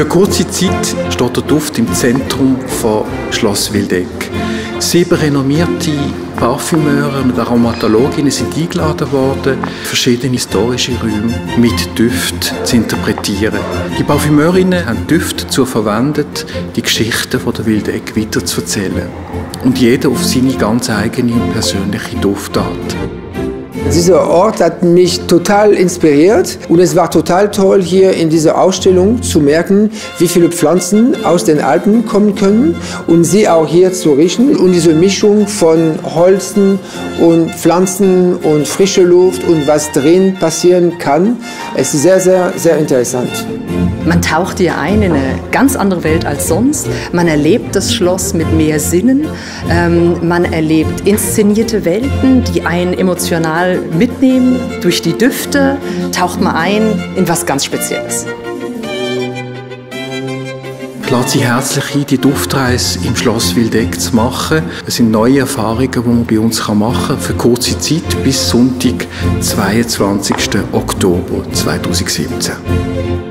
Für kurze Zeit steht der Duft im Zentrum von Schloss Wildeck. Sieben renommierte Parfümeure und Aromatologinnen sind eingeladen worden, verschiedene historische Räume mit Düften zu interpretieren. Die Parfümeurinnen haben Düfte dazu verwendet, die Geschichten der Wildeck weiterzuerzählen. Und jeder auf seine ganz eigene und persönliche Duftart. Dieser Ort hat mich total inspiriert und es war total toll, hier in dieser Ausstellung zu merken, wie viele Pflanzen aus den Alpen kommen können und sie auch hier zu riechen. Und diese Mischung von Holzen und Pflanzen und frische Luft und was drin passieren kann, ist sehr, sehr, sehr interessant. Man taucht hier ein in eine ganz andere Welt als sonst. Man erlebt das Schloss mit mehr Sinnen. Ähm, man erlebt inszenierte Welten, die einen emotional mitnehmen. Durch die Düfte taucht man ein in was ganz Spezielles. Ich lade Sie herzlich ein, die Duftreise im Schloss Wildeck zu machen. Es sind neue Erfahrungen, die man bei uns machen kann, für kurze Zeit bis Sonntag, 22. Oktober 2017.